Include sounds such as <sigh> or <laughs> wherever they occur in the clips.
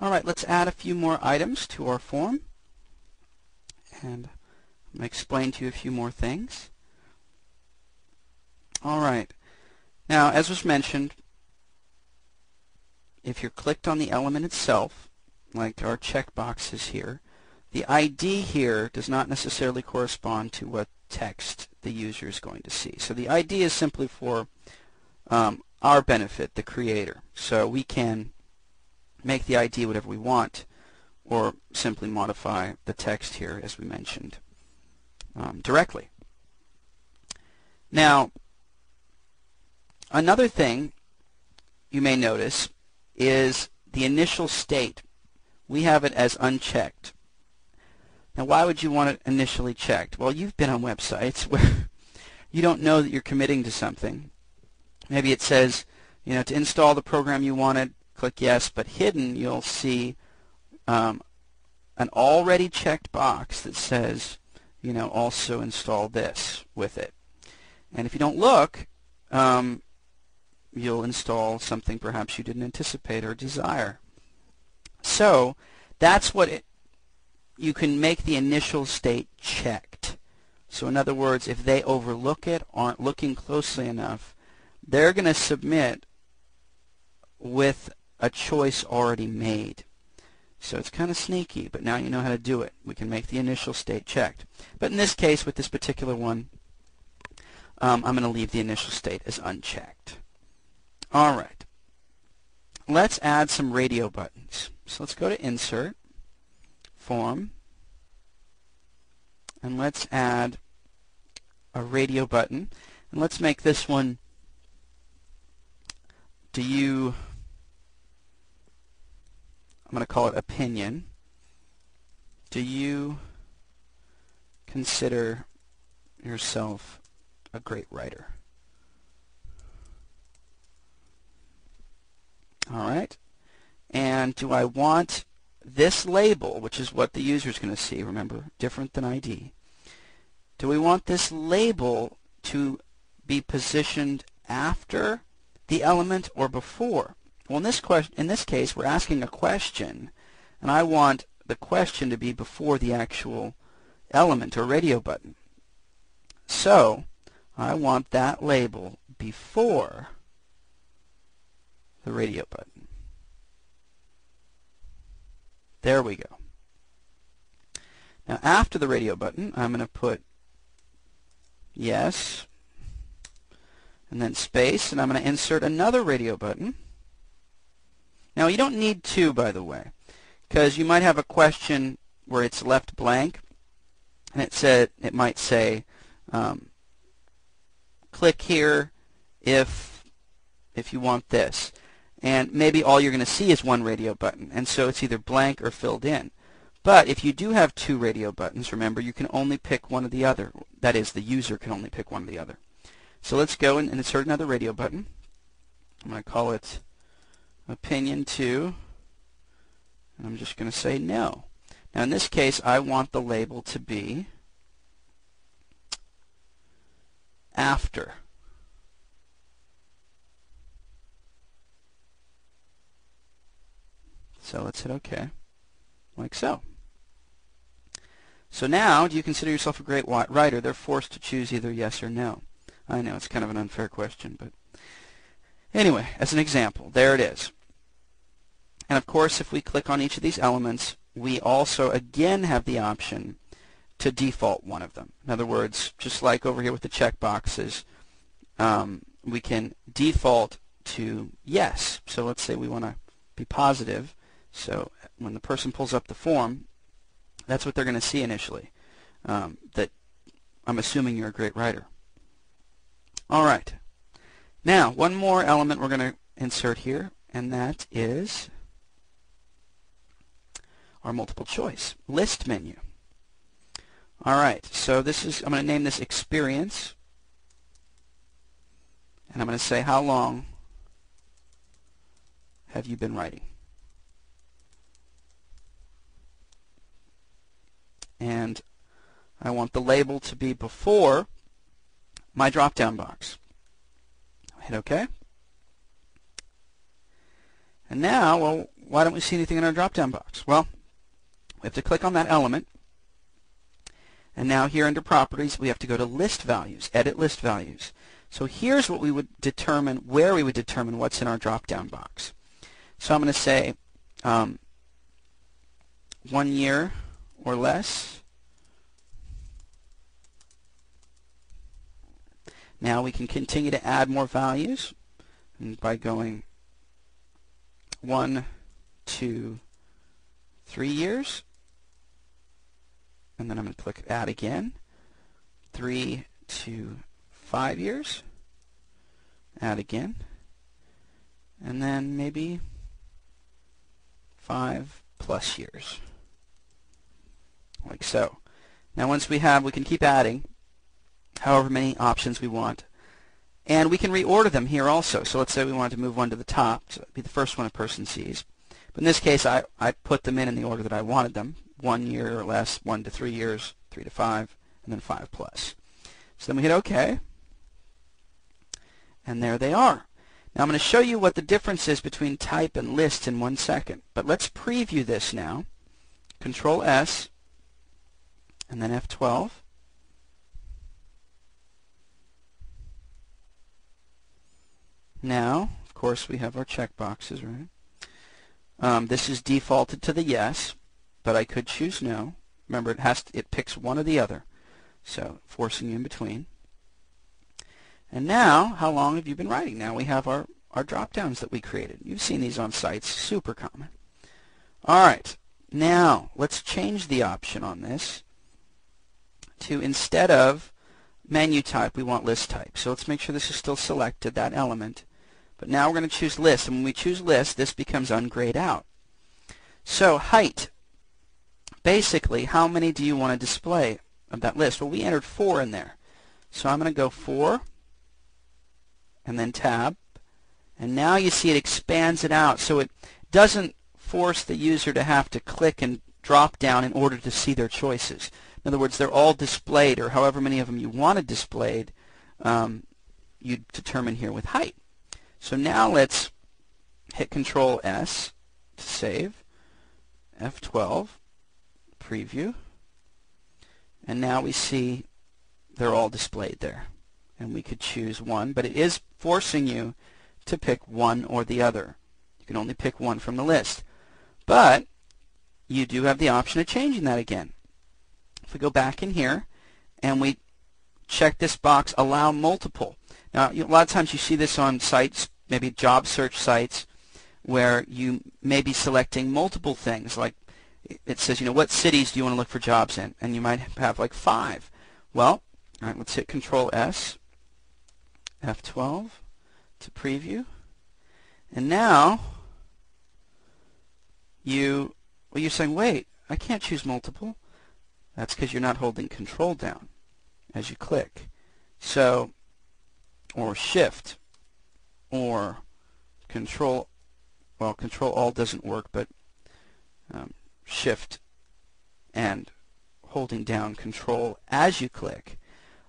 All right, let's add a few more items to our form. And I'm going to explain to you a few more things. All right. Now, as was mentioned, if you're clicked on the element itself, like our checkboxes here, the ID here does not necessarily correspond to what text the user is going to see. So the ID is simply for um, our benefit, the creator. So we can make the ID whatever we want or simply modify the text here as we mentioned um, directly. Now, another thing you may notice is the initial state. We have it as unchecked. Now, why would you want it initially checked? Well, you've been on websites <laughs> where you don't know that you're committing to something. Maybe it says, you know, to install the program you wanted, click yes, but hidden you'll see um, an already checked box that says, you know, also install this with it. And if you don't look, um, you'll install something perhaps you didn't anticipate or desire. So that's what it, you can make the initial state checked. So in other words, if they overlook it, aren't looking closely enough, they're going to submit with a choice already made. So it's kind of sneaky, but now you know how to do it. We can make the initial state checked. But in this case, with this particular one, um, I'm going to leave the initial state as unchecked. All right. Let's add some radio buttons. So let's go to Insert, Form, and let's add a radio button. And let's make this one, do you I'm going to call it opinion. Do you consider yourself a great writer? All right. And do I want this label, which is what the user is going to see, remember, different than ID. Do we want this label to be positioned after the element or before? Well, in this, question, in this case, we're asking a question, and I want the question to be before the actual element or radio button. So I want that label before the radio button. There we go. Now after the radio button, I'm going to put yes, and then space, and I'm going to insert another radio button. Now you don't need two, by the way, because you might have a question where it's left blank, and it said it might say, um, click here if if you want this, and maybe all you're going to see is one radio button, and so it's either blank or filled in. But if you do have two radio buttons, remember you can only pick one or the other. That is, the user can only pick one or the other. So let's go and insert another radio button. I'm going to call it opinion 2, and I'm just going to say no. Now in this case, I want the label to be after. So let's hit OK, like so. So now, do you consider yourself a great writer? They're forced to choose either yes or no. I know, it's kind of an unfair question, but anyway, as an example, there it is. And of course, if we click on each of these elements, we also again have the option to default one of them. In other words, just like over here with the checkboxes, um, we can default to yes. So let's say we want to be positive. So when the person pulls up the form, that's what they're going to see initially, um, that I'm assuming you're a great writer. All right. Now, one more element we're going to insert here, and that is our multiple choice list menu. All right, so this is, I'm going to name this experience. And I'm going to say, how long have you been writing? And I want the label to be before my drop-down box. Hit OK. And now, well, why don't we see anything in our drop-down box? Well, we have to click on that element. And now here under Properties, we have to go to List Values, Edit List Values. So here's what we would determine, where we would determine what's in our drop-down box. So I'm going to say um, one year or less. Now we can continue to add more values by going one, two, three years. And then I'm going to click Add again. Three to five years. Add again. And then maybe five plus years. Like so. Now once we have, we can keep adding however many options we want. And we can reorder them here also. So let's say we wanted to move one to the top, so be the first one a person sees. But in this case, I, I put them in in the order that I wanted them. One year or less, one to three years, three to five, and then five plus. So then we hit OK. And there they are. Now I'm going to show you what the difference is between type and list in one second. But let's preview this now. Control S and then F12. Now, of course, we have our checkboxes, right? Um, this is defaulted to the yes, but I could choose no. Remember, it has to, it picks one or the other, so forcing you in between. And now, how long have you been writing? Now we have our, our drop-downs that we created. You've seen these on sites, super common. All right, now let's change the option on this to instead of menu type, we want list type. So let's make sure this is still selected, that element. But now we're going to choose list, and when we choose list, this becomes ungrayed out. So height, basically, how many do you want to display of that list? Well, we entered 4 in there. So I'm going to go 4, and then tab, and now you see it expands it out. So it doesn't force the user to have to click and drop down in order to see their choices. In other words, they're all displayed, or however many of them you wanted displayed, um, you determine here with height. So now let's hit Control S to save, F12, preview, and now we see they're all displayed there. And we could choose one, but it is forcing you to pick one or the other. You can only pick one from the list. But you do have the option of changing that again. If we go back in here and we check this box, allow multiple, now, a lot of times you see this on sites, maybe job search sites, where you may be selecting multiple things. Like it says, you know, what cities do you want to look for jobs in? And you might have like five. Well, all right, let's hit Control S, F12 to preview. And now you, well, you're saying, wait, I can't choose multiple. That's because you're not holding Control down as you click. So or shift or control well Control All doesn't work but um, shift and holding down control as you click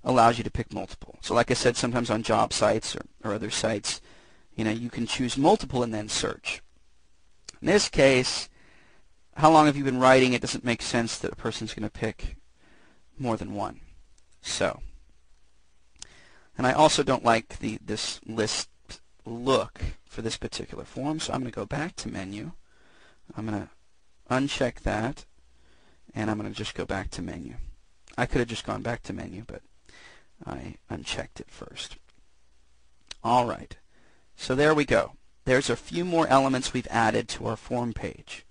allows you to pick multiple. So like I said sometimes on job sites or, or other sites you know you can choose multiple and then search. In this case how long have you been writing? It doesn't make sense that a person's going to pick more than one. So and I also don't like the this list look for this particular form, so I'm going to go back to menu. I'm going to uncheck that, and I'm going to just go back to menu. I could have just gone back to menu, but I unchecked it first. All right, so there we go. There's a few more elements we've added to our form page.